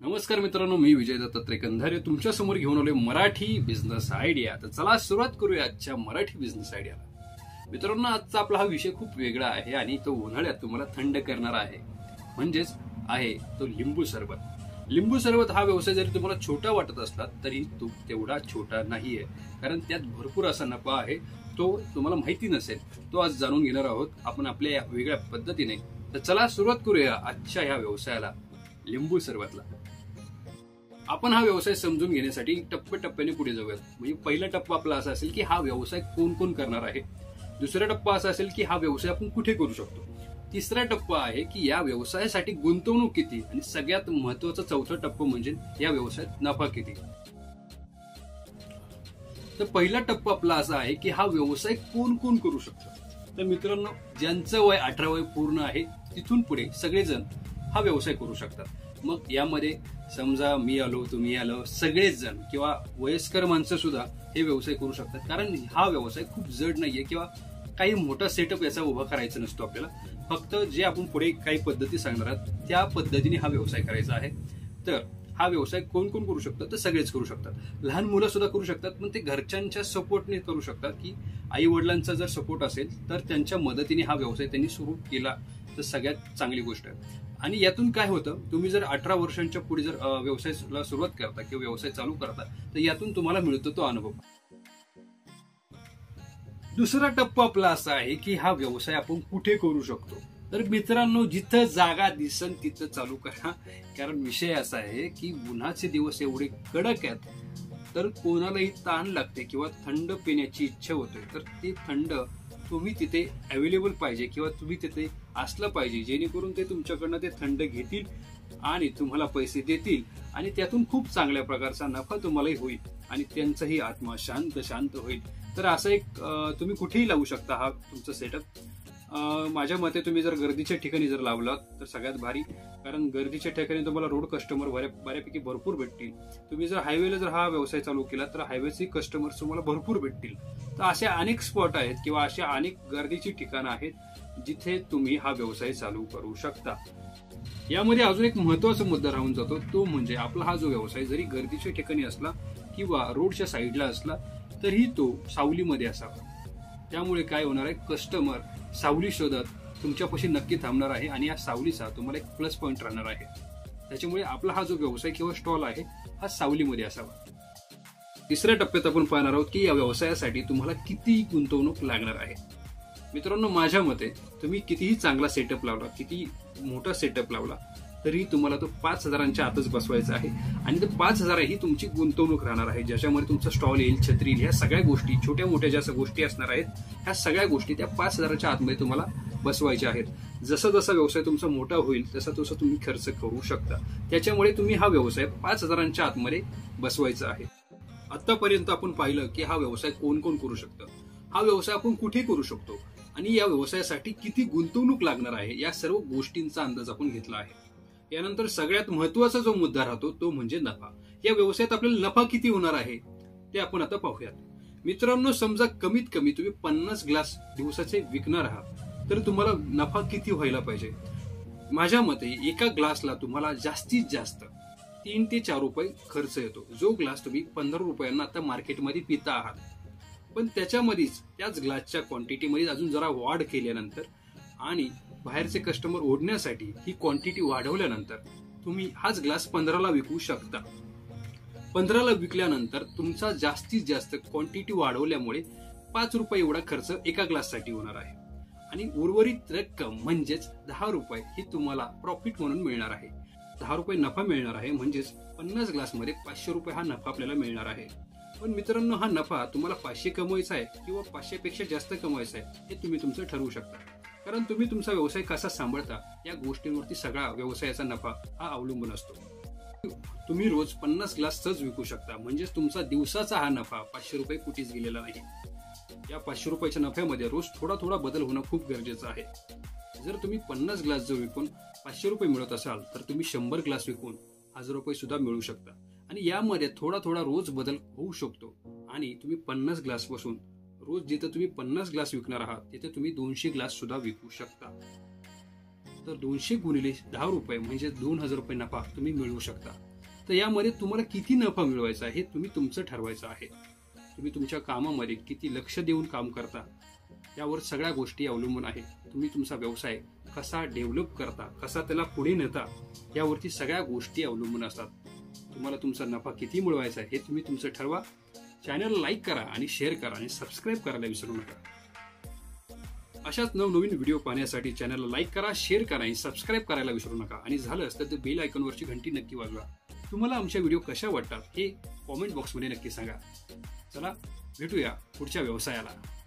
नमस्कार मित्रांनो मी विजय दत्तात्रय कंधारे तुमच्यासमोर घेऊन आलोय मराठी बिझनेस आयडिया तर चला सुरुवात करूया आजच्या मराठी बिझनेस आयडियाला मित्रांनो आजचा आपला हा विषय खूप वेगळा आहे आणि तो उन्हाळ्यात तुम्हाला थंड करणारा आहे. म्हणजेच आहे तो लिंबू सरबत. लिंबू सरबत हा व्यवसाय जरी तुम्हाला छोटा वाटत असला तरी तो तेवढा छोटा नाहीये. कारण त्यात भरपूर असा नफा आहे तो तुम्हाला माहिती नसेल. तो आज जाणून घेणार आहोत आपण आपल्या या वेगळ्या पद्धतीने. तर चला सुरुवात करूया आजच्या ह्या व्यवसायाला लिंबू सरबतला. आपण हा व्यवसाय समजून घेण्यासाठी टप्प्याटप्प्याने पुढे जाऊयात. म्हणजे पहिला टप्पा आपला असा असेल की हा व्यवसाय कोण कोण करणार आहे? दुसरा टप्पा असा असेल की हा व्यवसाय आपण कुठे करू शकतो? तिसरा टप्पा आहे की या व्यवसायासाठी गुंतवणूक किती? आणि सगळ्यात महत्त्वाचा चौथा टप्पा म्हणजे या व्यवसायात नफा किती? तर पहिला टप्पा आपला असा आहे की हा व्यवसाय कोण कोण करू शकतो? तर मित्रांनो ज्यांचं वय अठरा वय पूर्ण आहे तिथून पुढे सगळेजण हा व्यवसाय करू शकतात. मग यामध्ये समजा मी आलो तुम्ही आलो सगळेच जण किंवा वयस्कर माणसं सुद्धा हे व्यवसाय करू शकतात. कारण हा व्यवसाय खूप जड नाहीये किंवा काही मोठा सेटअप याचा उभा करायचा नसतो आपल्याला. फक्त जे आपण पुढे काही पद्धती सांगणार आहात त्या पद्धतीने हा व्यवसाय करायचा आहे. तर हा व्यवसाय कोण कोण करू शकतात तर सगळेच करू शकतात. लहान मुलं सुद्धा करू शकतात पण ते घरच्यांच्या सपोर्टने करू शकतात की आई वडिलांचा जर सपोर्ट असेल तर त्यांच्या मदतीने हा व्यवसाय त्यांनी सुरू केला. तर सगळ्यात चांगली गोष्ट आहे. आणि यातून काय होतं तुम्ही जर अठरा वर्षांच्या पुढे जर व्यवसायाला सुरुवात करता किंवा व्यवसाय चालू करता तर यातून तुम्हाला मिळतो तो अनुभव. दुसरा टप्पा आपला असा आहे की हा व्यवसाय आपण कुठे करू शकतो? तर मित्रांनो जिथं जागा दिसन तिथं चालू करा. कारण विषय असा आहे की उन्हाचे दिवस एवढे कडक आहेत तर कोणालाही ताण लागते किंवा थंड पिण्याची इच्छा होते तर ते थंड तुम्ही तिथे अवेलेबल पाहिजे किंवा तुम्ही तिथे असलं पाहिजे जेणेकरून ते तुमच्याकडनं ते थंड घेतील आणि तुम्हाला पैसे देतील आणि त्यातून खूप चांगल्या प्रकारचा नफा तुम्हालाही होईल आणि त्यांचाही आत्मा शांत शांत होईल. तर असं एक तुम्ही कुठेही लावू शकता हा तुमचा सेटअप माझ्या मते तुम्ही जर गर्दीच्या ठिकाणी जर लावलात तर सगळ्यात भारी. कारण गर्दीच्या ठिकाणी तुम्हाला रोड कस्टमर बऱ्यापैकी भरपूर भेटतील. तुम्ही जर हायवेला जर हा व्यवसाय चालू केला तर हायवेचे कस्टमर तुम्हाला भरपूर भेटतील. तर असे अनेक स्पॉट आहेत किंवा असे अनेक गर्दीची ठिकाणं आहेत जिथे तुम्ही हा व्यवसाय चालू करू शकता. यामध्ये अजून एक महत्त्वाचा मुद्दा राहून जातो तो म्हणजे आपला हा जो व्यवसाय जरी गर्दीच्या ठिकाणी असला किंवा रोडच्या साईडला असला तरीही तो सावलीमध्ये असावा. त्यामुळे काय होणार आहे कस्टमर सावली शोधत तुमच्यापाशी नक्की थांबणार आहे आणि या सावलीचा तुम्हाला एक प्लस पॉईंट राहणार आहे. त्याच्यामुळे आपला हा जो व्यवसाय किंवा स्टॉल आहे हा सावलीमध्ये असावा. तिसऱ्या टप्प्यात आपण पाहणार आहोत की या व्यवसायासाठी तुम्हाला किती गुंतवणूक लागणार आहे. मित्रांनो माझ्या मते तुम्ही कितीही चांगला सेटअप लावला किती मोठा सेटअप लावला तरी तुम्हाला तो पाच हजारांच्या आतच बसवायचा आहे. आणि ते पाच हजार ही तुमची गुंतवणूक राहणार आहे. ज्याच्यामध्ये तुमचा स्टॉल येईल छत्री ह्या सगळ्या गोष्टी छोट्या मोठ्या ज्या गोष्टी असणार आहेत ह्या सगळ्या गोष्टी त्या पाच हजाराच्या आतमध्ये तुम्हाला बसवायच्या आहेत. जसा जसा व्यवसाय तुमचा मोठा होईल तसा तसा तुम्ही खर्च करू शकता. त्याच्यामुळे तुम्ही हा व्यवसाय पाच हजारांच्या आतमध्ये बसवायचा आहे. आतापर्यंत आपण पाहिलं की हा व्यवसाय कोण कोण करू शकतं? हा व्यवसाय आपण कुठे करू शकतो? आणि या व्यवसायासाठी किती गुंतवणूक लागणार आहे? या सर्व गोष्टींचा अंदाज आपण घेतला आहे. यानंतर सगळ्यात महत्त्वाचा जो मुद्दा राहतो तो म्हणजे नफा. या व्यवसायात आपल्याला नफा किती होणार आहे ते आपण आता पाहूयात. मित्रांनो समजा कमीत कमी तुम्ही पन्नास ग्लास दिवसाचे विकणार आहात तर तुम्हाला नफा किती व्हायला पाहिजे? माझ्या मते एका ग्लासला तुम्हाला जास्तीत जास्त तीन ते चार रुपये खर्च येतो. जो ग्लास तुम्ही पंधरा रुपयांना आता मार्केटमध्ये पिता आहात. पण त्याच्यामध्येच त्याच ग्लासच्या क्वांटिटीमध्ये अजून जरा वाढ केल्यानंतर आणि बाहेरचे कस्टमर ओढण्यासाठी ही क्वांटिटी वाढवल्यानंतर तुम्ही हाच ग्लास पंधराला विकू शकता. पंधराला विकल्यानंतर तुमचा जास्तीत जास्त क्वांटिटी वाढवल्यामुळे पाच रुपये एवढा खर्च एका ग्लाससाठी होणार आहे. आणि उर्वरित रक्कम म्हणजेच दहा रुपये ही तुम्हाला प्रॉफिट म्हणून मिळणार आहे. दहा रुपये नफा मिळणार आहे म्हणजेच पन्नास ग्लासमध्ये पाचशे रुपये हा नफा आपल्याला मिळणार आहे. पण मित्रांनो हा नफा तुम्हाला पाचशे कमवायचा आहे किंवा पाचशेपेक्षा जास्त कमवायचा आहे हे तुम्ही तुमचं ठरवू शकता. कारण तुम्ही तुमचा व्यवसाय कसा सांभाळता या गोष्टींवरती सगळा व्यवसायाचा नफा हा अवलंबून असतो. तुम्ही रोज पन्नास ग्लास सहज विकू शकता म्हणजेच तुमचा दिवसाचा हा नफा पाचशे रुपये कुठेच गेलेला नाही. या पाचशे रुपयाच्या नफ्यामध्ये रोज थोडा थोडा बदल होणं खूप गरजेचं आहे. जर तुम्ही पन्नास ग्लास जर विकून पाचशे रुपये मिळत असाल तर तुम्ही शंभर ग्लास विकून हजार रुपये सुद्धा मिळू शकता. आणि यामध्ये थोडा थोडा रोज बदल होऊ शकतो. आणि तुम्ही पन्नास ग्लासपासून रोज जिथं तुम्ही पन्नास ग्लास विकणार आहात तिथे तुम्ही दोनशे ग्लास सुद्धा विकू शकता. तर दोनशे गुणिले दहा रुपये म्हणजे दोन हजार रुपये नफा तुम्ही मिळवू शकता. तर यामध्ये तुम्हाला किती नफा मिळवायचा आहे हे तुम्ही तुमचं ठरवायचं आहे. तुम्ही तुमच्या कामामध्ये किती लक्ष देऊन काम करता यावर सगळ्या गोष्टी अवलंबून आहे तुम्ही तुमचा व्यवसाय कसा डेव्हलप करता कसा त्याला पुढे नेता यावरती सगळ्या गोष्टी अवलंबून असतात. तुम्हाला तुमचा नफा किती मिळवायचा आहे हे तुम्ही तुमचं ठरवा. चॅनल लाईक करा आणि शेअर करा आणि सबस्क्राईब करायला विसरू नका. अशाच नवनवीन व्हिडिओ पाहण्यासाठी चॅनलला लाईक करा शेअर करा आणि सबस्क्राईब करायला विसरू नका. आणि झालंच तर ते बेल आयकॉनवरची घंटी नक्की वाजवा. तुम्हाला आमच्या व्हिडिओ कशा वाटतात हे कॉमेंट बॉक्समध्ये नक्की सांगा. चला भेटूया पुढच्या व्यवसायाला.